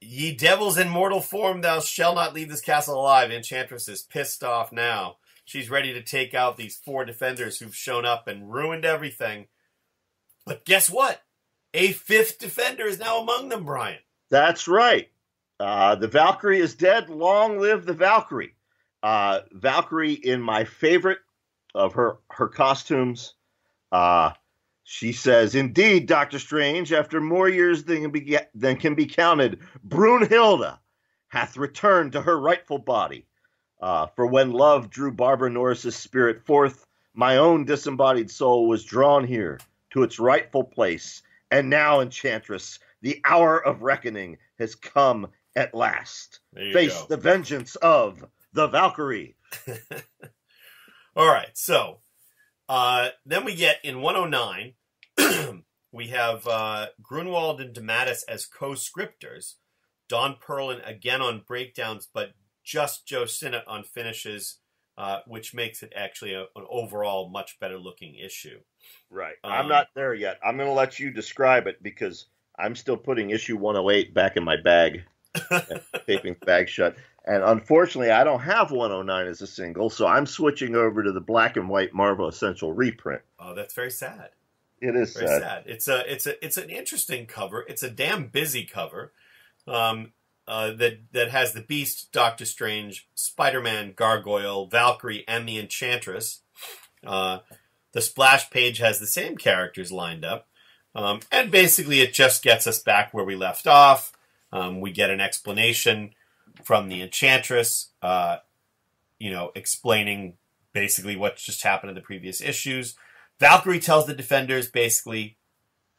ye devils in mortal form, thou shalt not leave this castle alive. Enchantress is pissed off now. She's ready to take out these four defenders who've shown up and ruined everything. But guess what? A fifth defender is now among them, Brian. That's right. Uh, the Valkyrie is dead. Long live the Valkyrie. Uh, Valkyrie in my favorite of her her costumes. Uh, she says, "Indeed, Doctor Strange, after more years than can be, than can be counted, Brunhilde hath returned to her rightful body. Uh, for when love drew Barbara Norris's spirit forth, my own disembodied soul was drawn here to its rightful place. And now, Enchantress, the hour of reckoning has come at last. Face go. the vengeance of the Valkyrie. All right, so uh, then we get in 109, we have uh, Gruenwald and DeMatteis as co-scripters, Don Perlin again on breakdowns, but just Joe Sinnott on finishes, uh, which makes it actually a, an overall much better looking issue. Right. Um, I'm not there yet. I'm going to let you describe it because I'm still putting issue 108 back in my bag, taping the bag shut. And unfortunately, I don't have 109 as a single, so I'm switching over to the black and white Marvel Essential reprint. Oh, that's very sad. It is Very sad. sad. It's a it's a it's an interesting cover. It's a damn busy cover. Um, uh, that that has the Beast, Doctor Strange, Spider Man, Gargoyle, Valkyrie, and the Enchantress. Uh, the splash page has the same characters lined up, um, and basically it just gets us back where we left off. Um, we get an explanation from the Enchantress, uh, you know, explaining basically what just happened in the previous issues. Valkyrie tells the defenders basically,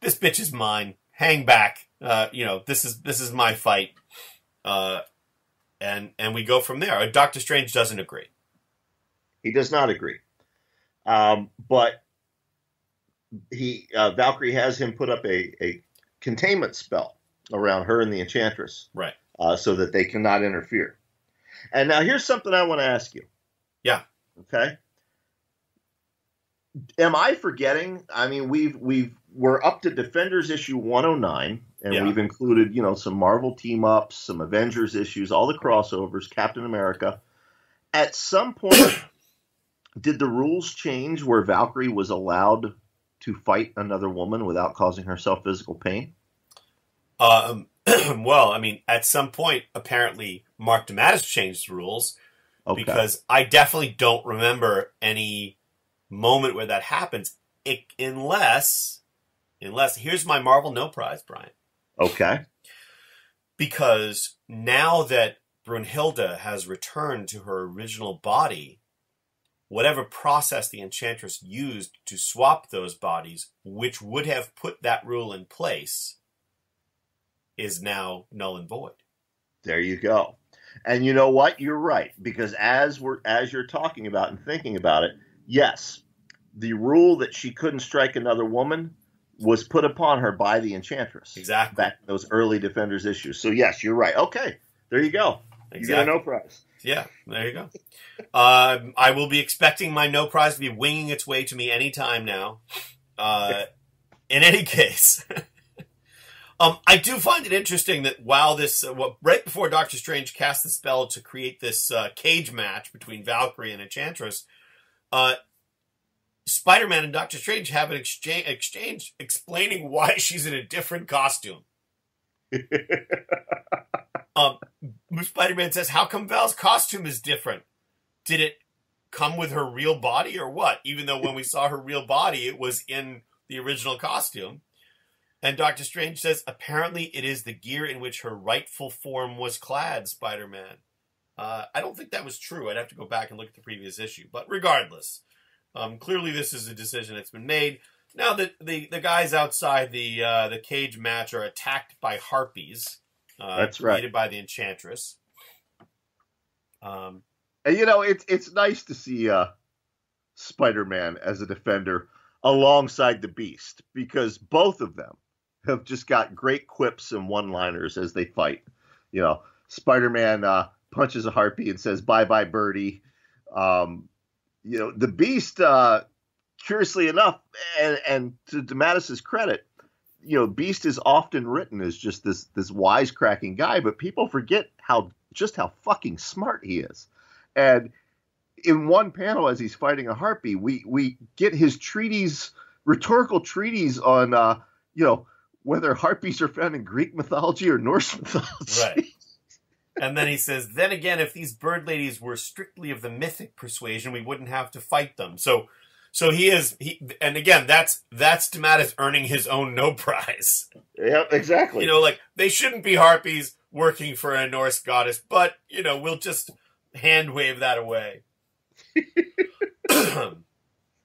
"This bitch is mine. Hang back. Uh, you know, this is this is my fight." Uh, and and we go from there. Uh, Doctor Strange doesn't agree. He does not agree. Um, but he uh, Valkyrie has him put up a, a containment spell around her and the Enchantress. Right. uh, so that they cannot interfere. And now here's something I want to ask you. Yeah. Okay. Am I forgetting? I mean, we've we've we're up to Defenders issue 109, and Yeah. we've included you know some Marvel team ups, some Avengers issues, all the crossovers, Captain America. At some point, did the rules change where Valkyrie was allowed to fight another woman without causing herself physical pain? Um, well, I mean, at some point, apparently, Mark DeMatteis changed the rules Okay. because I definitely don't remember any moment where that happens, it, unless, unless here's my Marvel No Prize, Brian. okay. because now that Brunhilde has returned to her original body, whatever process the Enchantress used to swap those bodies, which would have put that rule in place, is now null and void. There you go. And you know what? You're right because as we're as you're talking about and thinking about it, yes, the rule that she couldn't strike another woman was put upon her by the Enchantress Exactly. back in those early Defenders issues. So yes, you're right. Okay, there you go. You get a Exactly. no prize. Yeah, there you go. Um, I will be expecting my no prize to be winging its way to me anytime now. Uh, in any case, um, I do find it interesting that while this, uh, what right before Doctor Strange cast the spell to create this uh, cage match between Valkyrie and Enchantress, uh, Spider-Man and Doctor Strange have an exchange, exchange explaining why she's in a different costume. Um, Spider-Man says, "How come Val's costume is different? Did it come with her real body or what? Even though when we saw her real body, it was in the original costume." And Doctor Strange says, "Apparently, it is the gear in which her rightful form was clad." Spider-Man. Uh, I don't think that was true. I'd have to go back and look at the previous issue. But regardless, um, clearly this is a decision that's been made. Now that the, the guys outside the uh, the cage match are attacked by harpies, uh, That's right. by the Enchantress. Um, And you know, it's it's nice to see uh, Spider-Man as a defender alongside the Beast because both of them have just got great quips and one-liners as they fight. You know, Spider-Man uh, punches a harpy and says "Bye bye, birdie." Um, you know, the Beast. Uh, curiously enough, and, and to DeMatteis's credit, you know, Beast is often written as just this this wisecracking guy, but people forget how just how fucking smart he is. And in one panel, as he's fighting a harpy, we we get his treaties, rhetorical treaties on, uh, you know, whether harpies are found in Greek mythology or Norse mythology. Right. And then he says, then again, if these bird ladies were strictly of the mythic persuasion, we wouldn't have to fight them. So, so he is, he, and again, that's, that's DeMatteis earning his own no prize. Yeah, exactly. You know, like, they shouldn't be harpies working for a Norse goddess, but, you know, we'll just hand wave that away.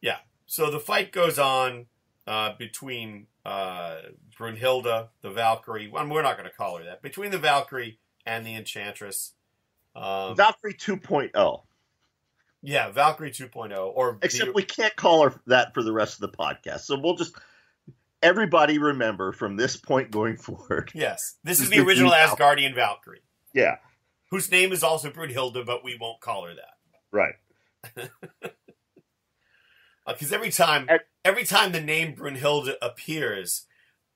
yeah. So the fight goes on uh, between uh, Brunhilde, the Valkyrie. Well, we're not going to call her that. Between the Valkyrie and the Enchantress. Um, Valkyrie 2.0. Yeah, Valkyrie 2.0. Or except the, we can't call her that for the rest of the podcast. So we'll just everybody remember from this point going forward. Yes, this is the original Asgardian Valkyrie. Yeah, whose name is also Brunhilde, but we won't call her that. Right. Because uh, every time, every time the name Brunhilde appears,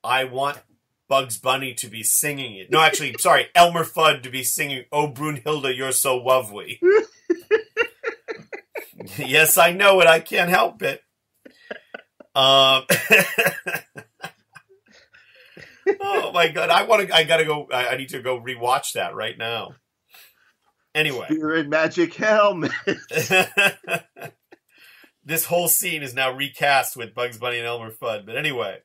I want Bugs Bunny to be singing it. No, actually, sorry, Elmer Fudd to be singing "Oh Brunhilde, you're so lovely." yes, I know it. I can't help it. Um. oh my god, I want to. I gotta go. I, I need to go rewatch that right now. Anyway, Spirit Magic Helmet. this whole scene is now recast with Bugs Bunny and Elmer Fudd. But anyway,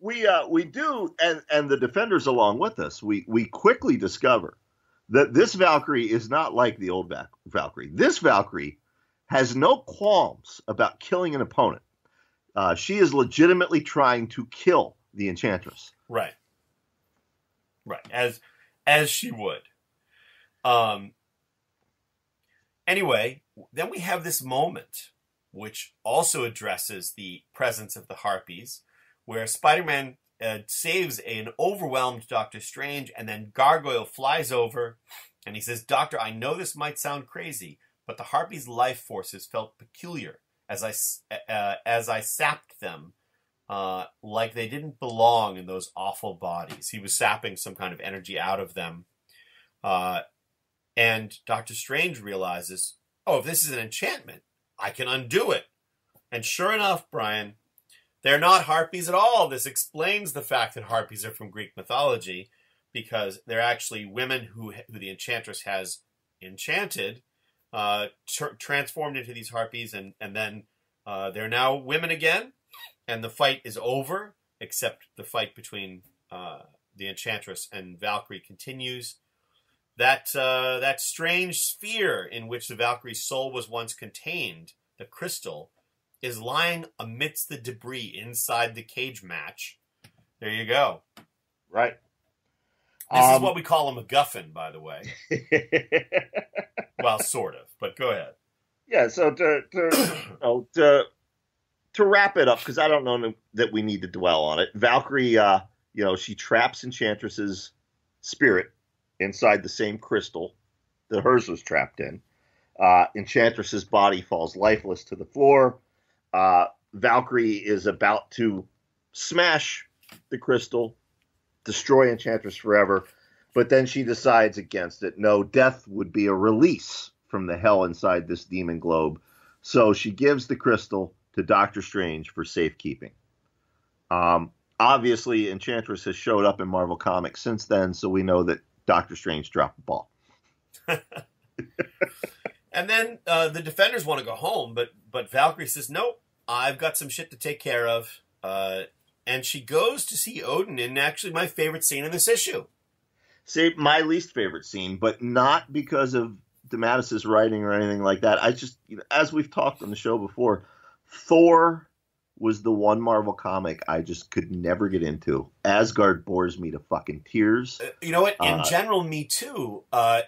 we uh, we do, and and the defenders along with us, we we quickly discover that this Valkyrie is not like the old Valkyrie. This Valkyrie has no qualms about killing an opponent. Uh, she is legitimately trying to kill the Enchantress. Right. Right. As as she would. Um, Anyway, then we have this moment, which also addresses the presence of the harpies, where Spider Man uh, saves an overwhelmed Doctor Strange, and then Gargoyle flies over and he says, Doctor, I know this might sound crazy, but the harpies' life forces felt peculiar as I, uh, as I sapped them. Uh, like they didn't belong in those awful bodies. He was sapping some kind of energy out of them. Uh, and Doctor Strange realizes, oh, if this is an enchantment, I can undo it. And sure enough, Brian, they're not harpies at all. This explains the fact that harpies are from Greek mythology because they're actually women who, who the enchantress has enchanted, uh, tr- transformed into these harpies, and, and then uh, they're now women again. And the fight is over, except the fight between uh, the enchantress and Valkyrie continues that uh, that strange sphere in which the Valkyrie's soul was once contained, the crystal, is lying amidst the debris inside the cage match. There you go. Right. This um, is what we call a MacGuffin, by the way. well, sort of, but go ahead. Yeah. So to to oh, to, to wrap it up, because I don't know that we need to dwell on it. Valkyrie, uh, you know, she traps Enchantress's spirit inside the same crystal that hers was trapped in. Uh, Enchantress's body falls lifeless to the floor. Uh, Valkyrie is about to smash the crystal, destroy Enchantress forever, but then she decides against it. No, death would be a release from the hell inside this demon globe. So she gives the crystal to Doctor Strange for safekeeping. Um, obviously, Enchantress has showed up in Marvel Comics since then, so we know that Doctor Strange dropped the ball. and then uh, the defenders want to go home, but but Valkyrie says, "Nope, I've got some shit to take care of." Uh, and she goes to see Odin in actually my favorite scene in this issue. See, my least favorite scene, but not because of DeMatteis's writing or anything like that. I just, you know, as we've talked on the show before, Thor was the one Marvel comic I just could never get into. Asgard bores me to fucking tears. Uh, you know what? In uh, general, me too. Uh,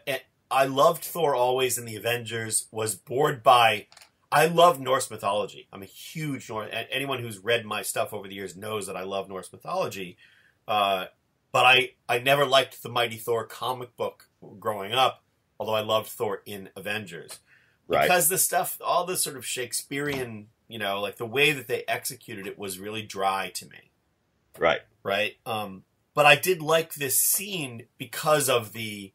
I loved Thor always in the Avengers. Was bored by. I love Norse mythology. I'm a huge Norse. Anyone who's read my stuff over the years knows that I love Norse mythology. Uh, but I I never liked the Mighty Thor comic book growing up. although I loved Thor in Avengers. Right. Because the stuff, all the sort of Shakespearean, you know, like the way that they executed it was really dry to me. Right. Right. Um, but I did like this scene because of the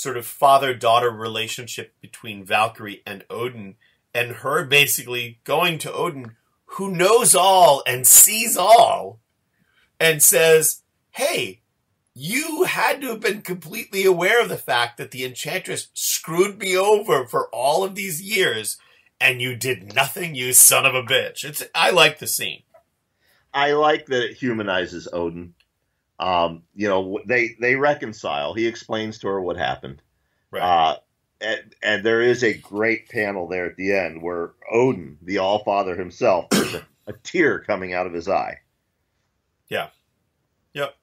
sort of father daughter relationship between Valkyrie and Odin, and her basically going to Odin, who knows all and sees all, and says, Hey, you had to have been completely aware of the fact that the Enchantress screwed me over for all of these years, and you did nothing, you son of a bitch. It's I like the scene. I like that it humanizes Odin. Um, you know, they they reconcile. He explains to her what happened. Right. Uh, and, and there is a great panel there at the end where Odin, the All Father himself, there's a, a tear coming out of his eye. Yeah. Yep.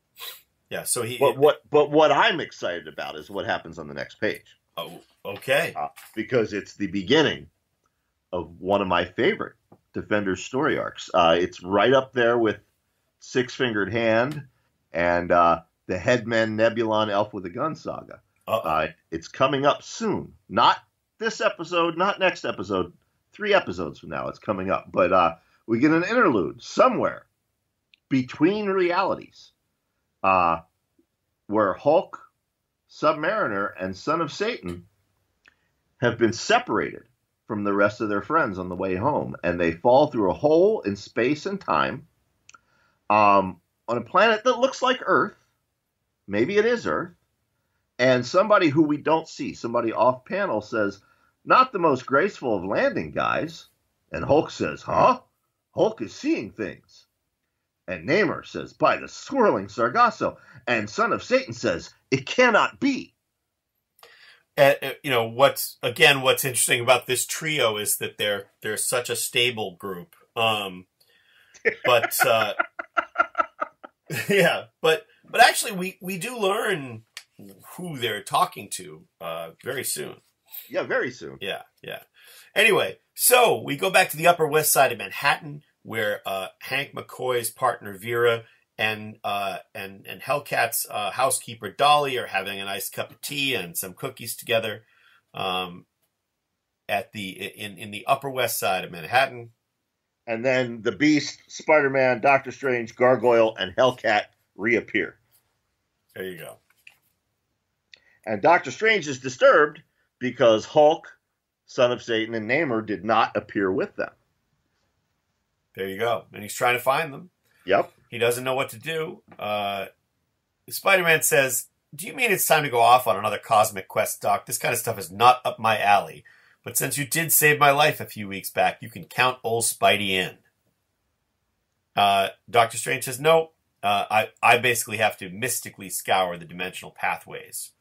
Yeah. So he. But what but what I'm excited about is what happens on the next page oh, okay. uh, because it's the beginning of one of my favorite Defender story arcs. Uh, it's right up there with Six Fingered Hand and uh, the Headman Nebulon Elf with a Gun saga. Uh, it's coming up soon. Not this episode, not next episode. Three episodes from now, it's coming up. But uh, we get an interlude somewhere between realities uh, where Hulk, Submariner, and Son of Satan have been separated from the rest of their friends on the way home. And they fall through a hole in space and time um, on a planet that looks like Earth. Maybe it is Earth and somebody who we don't see, somebody off panel says, not the most graceful of landing guys. And Hulk says, huh? Hulk is seeing things. And Namor says, by the swirling Sargasso. And Son of Satan says, it cannot be. Uh, you know what's again what's interesting about this trio is that they're they're such a stable group. Um, but uh, yeah, but but actually we we do learn who they're talking to uh, very soon. Yeah, very soon. Yeah, yeah. Anyway, so we go back to the Upper West Side of Manhattan, where uh, Hank McCoy's partner Vera and uh, and and Hellcat's uh, housekeeper Dolly are having a nice cup of tea and some cookies together um, at the in in the Upper West Side of Manhattan. And then the Beast, Spider Man, Doctor Strange, Gargoyle, and Hellcat reappear. There you go. And Doctor Strange is disturbed because Hulk, Son of Satan, and Namor did not appear with them. There you go. And he's trying to find them. Yep. He doesn't know what to do. Uh, Spider Man says, Do you mean it's time to go off on another cosmic quest, Doc? This kind of stuff is not up my alley. But since you did save my life a few weeks back, you can count old Spidey in. Uh, Doctor Strange says, No, uh, I, I basically have to mystically scour the dimensional pathways.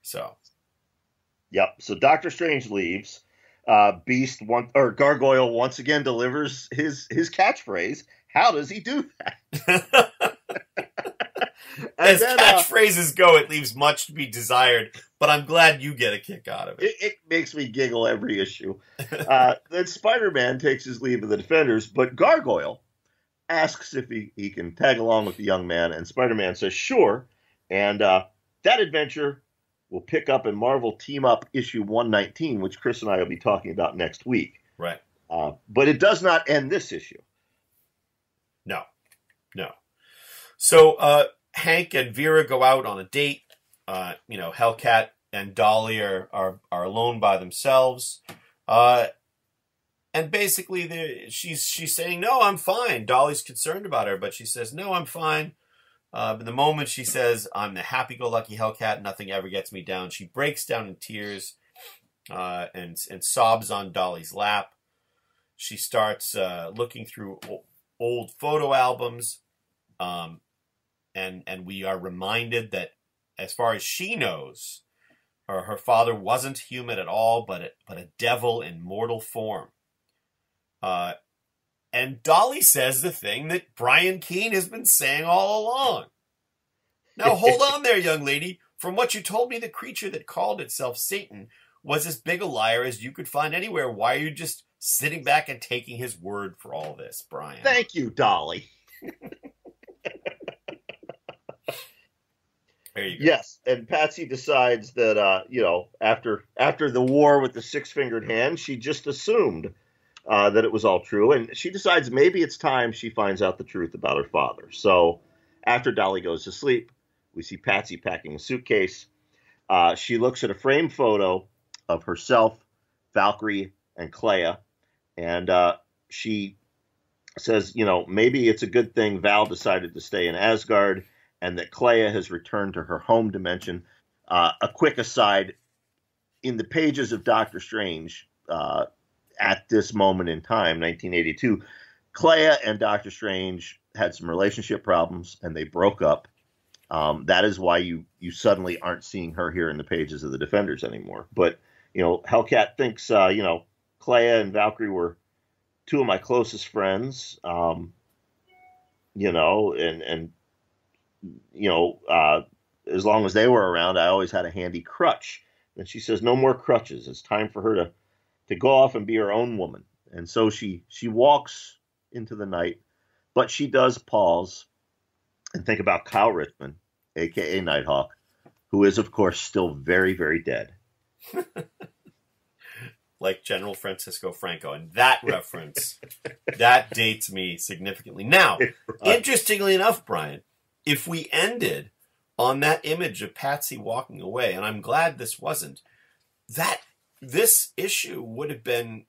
So, Yep. So Doctor Strange leaves. Uh, Beast one or Gargoyle once again delivers his his catchphrase. How does he do that? as then, uh, catchphrases go, it leaves much to be desired, but I'm glad you get a kick out of it. It, it makes me giggle every issue. Uh, then Spider Man takes his leave of the Defenders, but Gargoyle asks if he, he can tag along with the young man, and Spider Man says sure. And uh, that adventure will pick up in Marvel Team Up issue 119, which Chris and I will be talking about next week. Right. Uh, but it does not end this issue. No. So uh, Hank and Vera go out on a date. Uh, you know, Hellcat and Dolly are are, are alone by themselves. Uh, and basically, she's she's saying, "No, I'm fine." Dolly's concerned about her, but she says, "No, I'm fine." Uh, but the moment she says, "I'm the happy-go-lucky Hellcat, nothing ever gets me down," she breaks down in tears uh, and and sobs on Dolly's lap. She starts uh, looking through old photo albums, um, and and we are reminded that, as far as she knows, her, her father wasn't human at all, but a, but a devil in mortal form. Uh, and Dolly says the thing that Brian Keene has been saying all along. Now hold on there, young lady. From what you told me, the creature that called itself Satan was as big a liar as you could find anywhere. Why are you just sitting back and taking his word for all this, Brian? Thank you, Dolly. Yes, and Patsy decides that uh, you know after after the war with the six fingered hand, she just assumed uh, that it was all true, and she decides maybe it's time she finds out the truth about her father. So after Dolly goes to sleep, we see Patsy packing a suitcase. Uh, she looks at a framed photo of herself, Valkyrie, and Clea, and uh, she says, you know, maybe it's a good thing Val decided to stay in Asgard and that Clea has returned to her home dimension. Uh, a quick aside in the pages of Doctor Strange uh, at this moment in time, 1982, Clea and Doctor Strange had some relationship problems and they broke up. Um, that is why you you suddenly aren't seeing her here in the pages of the Defenders anymore. But you know, Hellcat thinks uh, you know Clea and Valkyrie were two of my closest friends. Um, you know, and and you know, uh, as long as they were around, I always had a handy crutch. And she says, "No more crutches. It's time for her to to go off and be her own woman." And so she she walks into the night, but she does pause and think about Kyle Richmond, aka Nighthawk, who is of course still very very dead. like General Francisco Franco. And that reference, that dates me significantly. Now, interestingly enough, Brian, if we ended on that image of Patsy walking away, and I'm glad this wasn't, that this issue would have been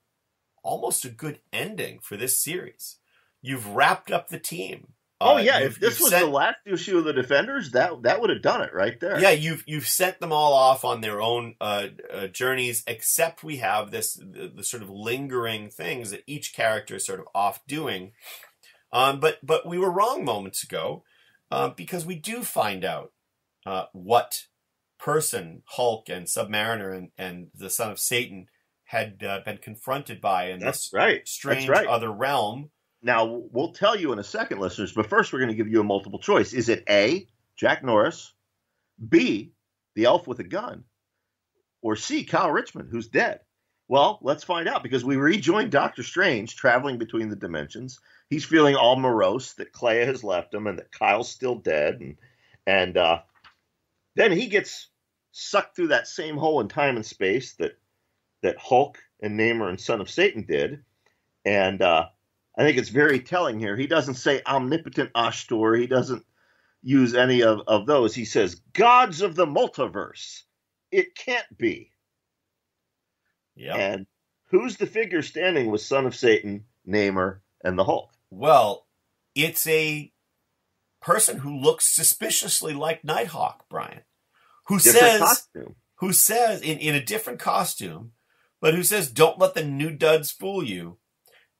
almost a good ending for this series. You've wrapped up the team. Oh uh, yeah, if this was sent, the last issue of the Defenders, that that would have done it right there. Yeah, you've you've sent them all off on their own uh, uh, journeys, except we have this the, the, sort of lingering things that each character is sort of off doing. Um, but but we were wrong moments ago uh, because we do find out uh, what person Hulk and Submariner and, and the Son of Satan had uh, been confronted by in That's this right. strange right. other realm now, we'll tell you in a second, listeners, but first we're going to give you a multiple choice. Is it A, Jack Norris, B, the elf with a gun, or C, Kyle Richmond, who's dead? Well, let's find out because we rejoin Doctor Strange traveling between the dimensions. He's feeling all morose that Clea has left him and that Kyle's still dead. And, and uh, then he gets sucked through that same hole in time and space that, that Hulk and Namor and Son of Satan did. And uh, I think it's very telling here. He doesn't say omnipotent Oshtur. He doesn't use any of, of those. He says gods of the multiverse. It can't be. Yeah. And who's the figure standing with Son of Satan, Namor, and the Hulk? Well, it's a person who looks suspiciously like Nighthawk, Brian. Who different says costume. who says in, in a different costume, but who says, Don't let the new duds fool you.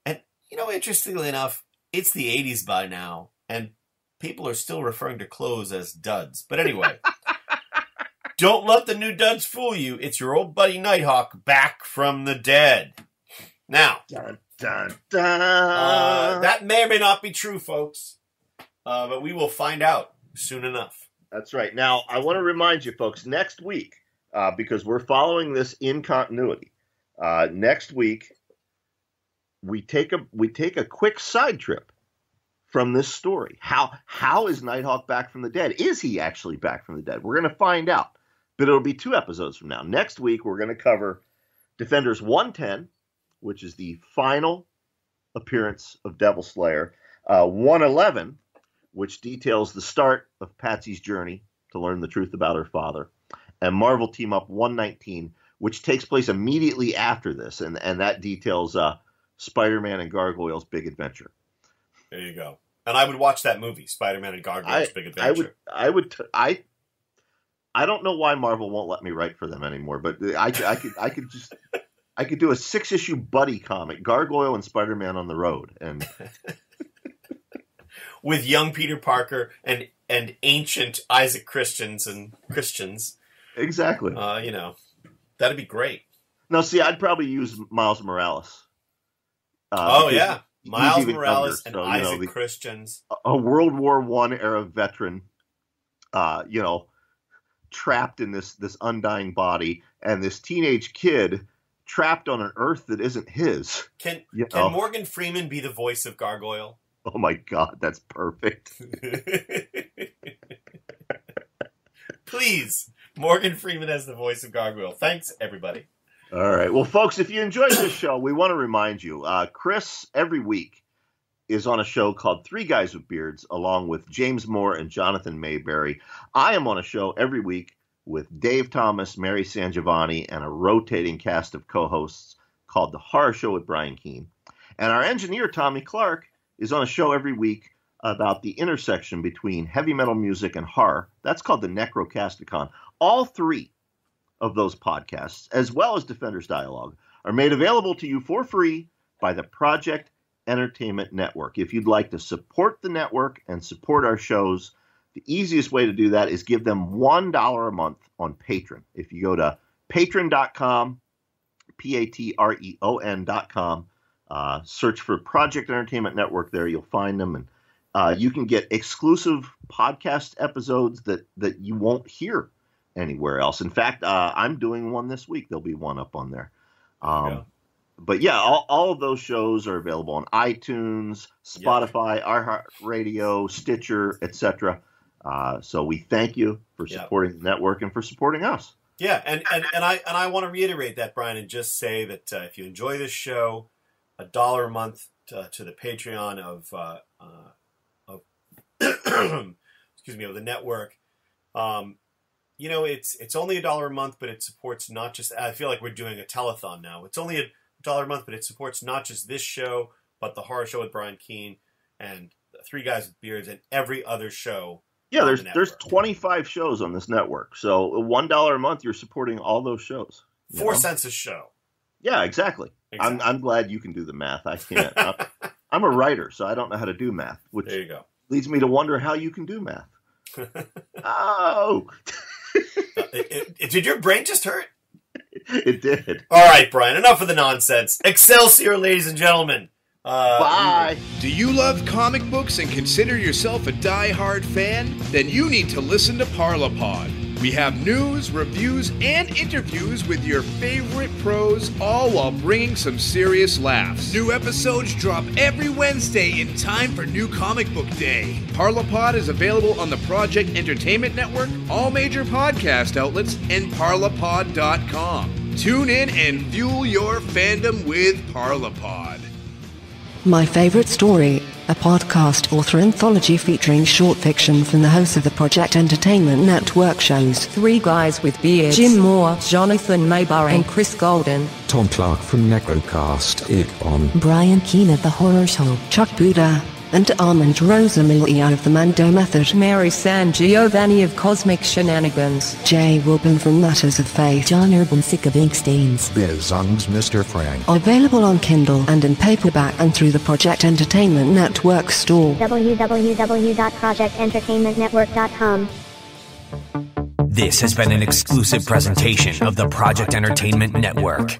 And, you know, interestingly enough, it's the 80s by now, and people are still referring to clothes as duds. But anyway, don't let the new duds fool you. It's your old buddy Nighthawk back from the dead. Now, dun, dun, dun. Uh, that may or may not be true, folks, uh, but we will find out soon enough. That's right. Now, I want to remind you, folks, next week, uh, because we're following this in continuity, uh, next week we take a we take a quick side trip from this story. How how is Nighthawk back from the dead? Is he actually back from the dead? We're going to find out. But it'll be two episodes from now. Next week we're going to cover Defenders 110, which is the final appearance of Devil Slayer. Uh, 111, which details the start of Patsy's journey to learn the truth about her father. And Marvel Team Up 119, which takes place immediately after this, and, and that details uh, Spider-Man and Gargoyle's Big Adventure. There you go. And I would watch that movie, Spider-Man and Gargoyle's I, Big Adventure. I would. I would. T- I. I don't know why Marvel won't let me write for them anymore, but I, I could. I could just. I could do a six-issue buddy comic, Gargoyle and Spider-Man on the road, and with young Peter Parker and and ancient Isaac Christians and Christians. Exactly. Uh, you know, that'd be great. No, see, I'd probably use Miles Morales. Uh, oh yeah, Miles Morales younger, and so, Isaac know, the, Christians, a World War One era veteran. Uh, you know, trapped in this this undying body, and this teenage kid trapped on an Earth that isn't his. Can can Morgan Freeman be the voice of Gargoyle? Oh my God, that's perfect. Please, Morgan Freeman as the voice of Gargoyle. Thanks, everybody. All right. Well, folks, if you enjoyed this show, we want to remind you uh, Chris, every week, is on a show called Three Guys with Beards, along with James Moore and Jonathan Maberry. I am on a show every week with Dave Thomas, Mary Sangiovanni, and a rotating cast of co hosts called The Horror Show with Brian Keene. And our engineer, Tommy Clark, is on a show every week about the intersection between heavy metal music and horror. That's called the Necrocasticon. All three of those podcasts, as well as Defenders Dialogue, are made available to you for free by the Project Entertainment Network. If you'd like to support the network and support our shows, the easiest way to do that is give them $1 a month on Patreon. If you go to patreon.com, P A T R E O N.com, uh, search for Project Entertainment Network there, you'll find them. And uh, you can get exclusive podcast episodes that, that you won't hear anywhere else. In fact, uh, I'm doing one this week. There'll be one up on there. Um, yeah. But yeah, all, all of those shows are available on iTunes, Spotify, yep. Radio, Stitcher, etc. Uh, so we thank you for supporting yep. the network and for supporting us. Yeah, and, and, and I and I want to reiterate that, Brian, and just say that uh, if you enjoy this show, a dollar a month to, to the Patreon of uh, uh of excuse me of the network. Um, you know, it's it's only a dollar a month, but it supports not just. I feel like we're doing a telethon now. It's only a dollar a month, but it supports not just this show, but the horror show with Brian Keene and Three Guys with Beards and every other show. Yeah, there's the there's 25 shows on this network, so one dollar a month, you're supporting all those shows. Four know? cents a show. Yeah, exactly. exactly. I'm I'm glad you can do the math. I can't. I'm, I'm a writer, so I don't know how to do math. Which there you go. Leads me to wonder how you can do math. oh. Uh, it, it, did your brain just hurt? It did. All right, Brian. Enough of the nonsense. Excelsior, ladies and gentlemen. Uh, Bye. Do you love comic books and consider yourself a die-hard fan? Then you need to listen to Parlapod. We have news, reviews, and interviews with your favorite pros, all while bringing some serious laughs. New episodes drop every Wednesday in time for New Comic Book Day. Parlapod is available on the Project Entertainment Network, all major podcast outlets, and parlapod.com. Tune in and fuel your fandom with Parlapod. My favorite story a podcast author anthology featuring short fiction from the hosts of the Project Entertainment Network shows. Three Guys with Beards, Jim Moore, Jonathan Maberry, and Chris Golden, Tom Clark from Necrocasticon, Brian Keene of The Horror Show, Chuck Buda, and Armand Rosamilia of the Mando Method, Mary San Giovanni of Cosmic Shenanigans, Jay Wilburn from Matters of Faith, John Urbancik of Ink Stains, Biz Zung's Mr. Frank. Available on Kindle and in paperback and through the Project Entertainment Network store. www.projectentertainmentnetwork.com. This has been an exclusive presentation of the Project Entertainment Network.